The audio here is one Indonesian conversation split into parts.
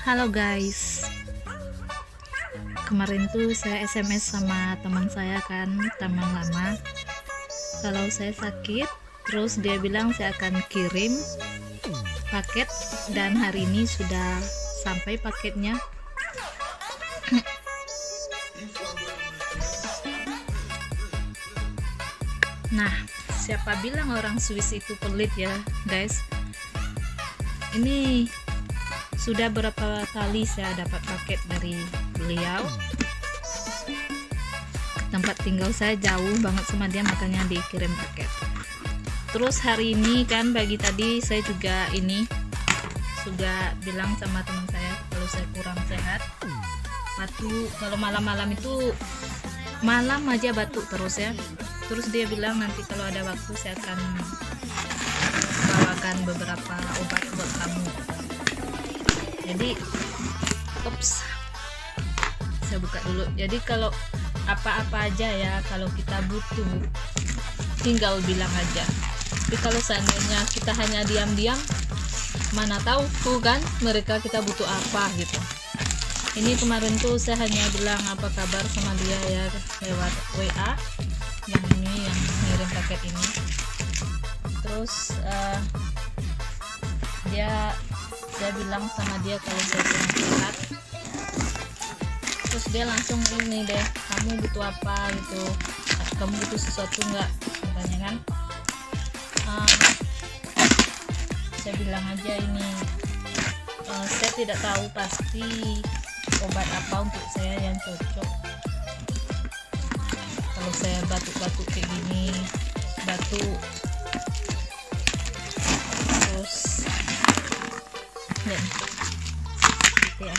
Halo guys. Kemarin tuh saya SMS sama teman saya kan Teman lama. Kalau saya sakit Terus dia bilang saya akan kirim Paket Dan hari ini sudah sampai paketnya. Nah siapa bilang orang Swiss itu pelit ya guys? Ini sudah berapa kali saya dapat paket dari beliau? Tempat tinggal saya jauh banget sama dia makanya dikirim paket. Terus hari ini kan pagi tadi saya juga ini sudah bilang sama teman saya kalau saya kurang sehat batu kalau malam-malam itu malam aja batuk terus ya. Terus dia bilang nanti kalau ada waktu saya akan bawakan beberapa obat buat kamu jadi ups. Saya buka dulu. Jadi kalau apa-apa aja ya kalau kita butuh tinggal bilang aja. Tapi kalau seandainya kita hanya diam-diam mana tahu tuh kan mereka kita butuh apa gitu. Ini kemarin tuh saya hanya bilang apa kabar sama dia ya lewat WA yang ini yang ngirim paket ini. Terus uh, dia saya bilang sama dia kalau saya kurang sehat. Terus dia langsung ini deh kamu butuh apa gitu? Kamu butuh sesuatu nggak? katanya kan. Uh, saya bilang aja ini uh, saya tidak tahu pasti obat apa untuk saya yang cocok. Kalau saya batuk-batuk kayak gini batuk. Terus dan gitu ya.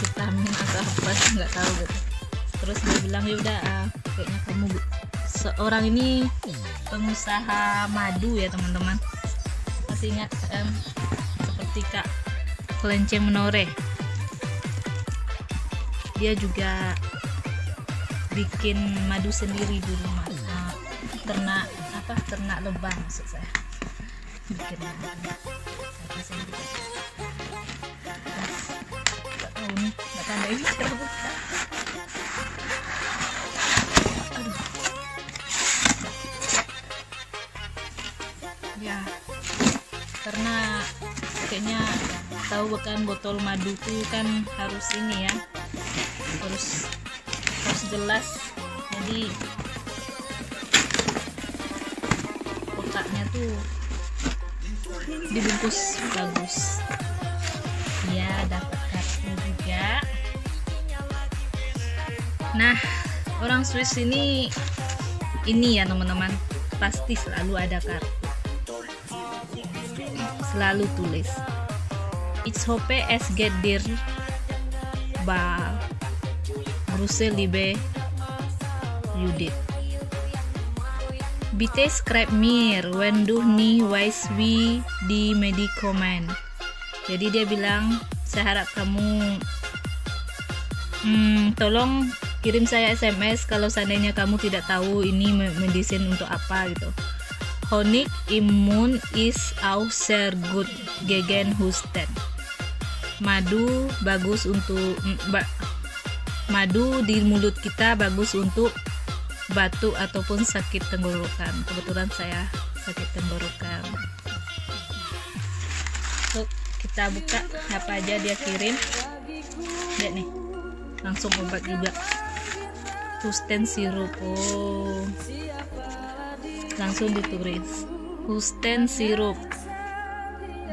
Vitamin atau apa nggak tahu gitu. Terus dia bilang ya udah uh, kayaknya kamu seorang ini pengusaha madu ya teman-teman. Masih ingat um, seperti kak kelinci menore. Dia juga bikin madu sendiri di rumah. Ternak apa ternak lebah maksud saya. Bikin nggak ya karena kayaknya tahu bukan botol madu tuh kan harus ini ya. Harus harus jelas. Jadi tuh dibungkus bagus. Ya dapat kartu juga. Nah orang Swiss ini ini ya teman-teman. Pasti selalu ada kartu. Selalu tulis. It's hope es get dir ba Brussel libe Judith Bitte scribe mir when du ni wise we di medicament. Jadi dia bilang, saya harap kamu hmm, tolong kirim saya SMS kalau seandainya kamu tidak tahu ini medicine untuk apa gitu. Honig imun is auch sehr gut gegen Husten. Madu bagus untuk madu di mulut kita bagus untuk batuk ataupun sakit tenggorokan. Kebetulan saya sakit tenggorokan. So, kita buka. Apa aja dia kirim. Lihat nih. Langsung obat juga. Husten sirup. Oh. Langsung ditulis. Husten sirup.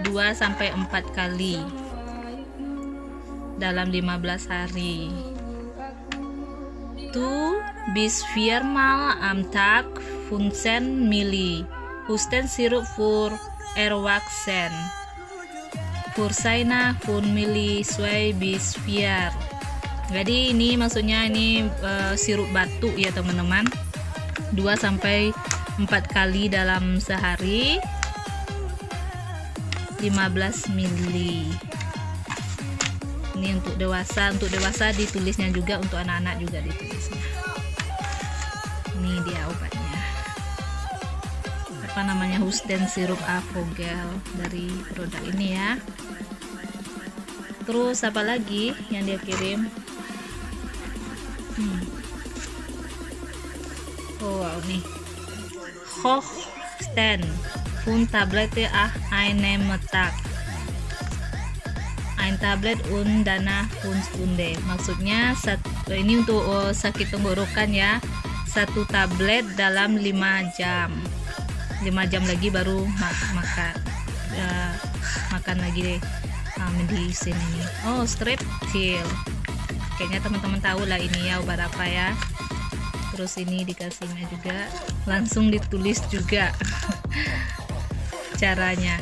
2 sampai 4 kali. Dalam 15 hari. Tu bis viermal am Tag 15 Milli Husten sirup für Erwachsen für seine 5 Milli zwei bis 4 jadi ini maksudnya ini uh, sirup batuk ya teman-teman. 2 sampai 4 kali dalam sehari. 15 mili. Ini untuk dewasa untuk dewasa ditulisnya juga untuk anak-anak juga ditulisnya ini dia obatnya. Apa namanya? Husden sirup Avogel dari produk ini ya. Terus apa lagi yang dia kirim? Hmm. oh wow nih. Hoch Stand pun tablet ah eine metak. Ein tablet un dana un stunde maksudnya ini untuk oh, sakit tenggorokan ya satu tablet dalam 5 jam. 5 jam lagi baru mak makan. Uh, makan lagi deh uh, medicine ini oh strep chill kayaknya teman-teman tahu lah ini ya obat apa ya. Terus ini dikasihnya juga. Langsung ditulis juga caranya.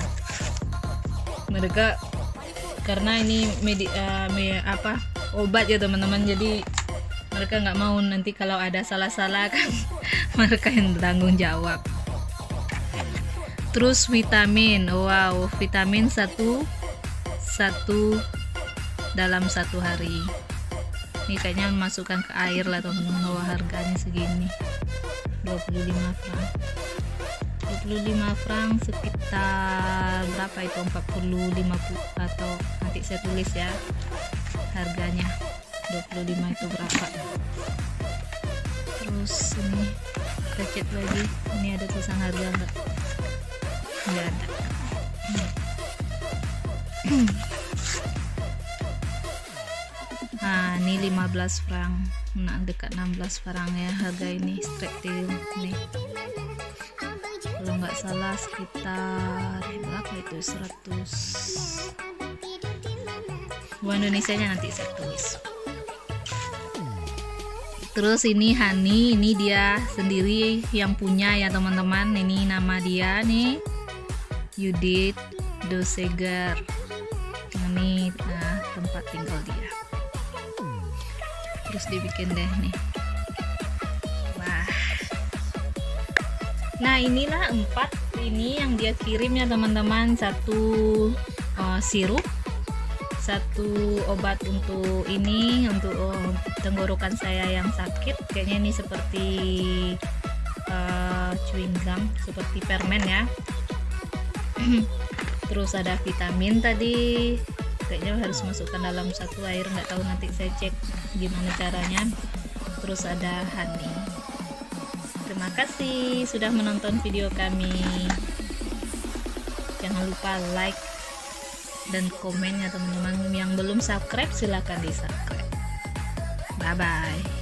Mereka karena ini medi, uh, me, apa obat ya teman-teman. Jadi mereka nggak mau nanti kalau ada salah-salah kan mereka yang tanggung jawab. Terus vitamin wow vitamin satu satu dalam satu hari. Ini kayaknya masukkan ke air lah teman-teman bahwa harganya segini. 25 franc. 25 franc sekitar berapa itu? 40 50 atau nanti saya tulis ya harganya 25 itu berapa? Terus ini cek lagi. Ini ada tulisan harga enggak enggak ada. Nah ini 15 franc nah dekat 16 franc ya harga ini straight deal nih. Kalau nggak salah sekitar berapa itu? 100 uang Indonesia nya nanti saya tulis terus ini Hani ini dia sendiri yang punya ya teman-teman. Ini nama dia nih Yudit Dosegar. Ini nah, tempat tinggal dia. Terus dibikin deh nih. Wah. Nah inilah empat ini yang dia kirim ya teman-teman. Satu uh, sirup. Satu obat untuk ini untuk oh, tenggorokan saya yang sakit kayaknya ini seperti uh, chewing gum seperti permen ya. Terus ada vitamin tadi kayaknya harus masukkan dalam satu air nggak tahu nanti saya cek gimana caranya. Terus ada honey. Terima kasih sudah menonton video kami. Jangan lupa like dan komennya teman-teman. Yang belum subscribe silahkan di subscribe 拜拜。